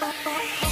Bye.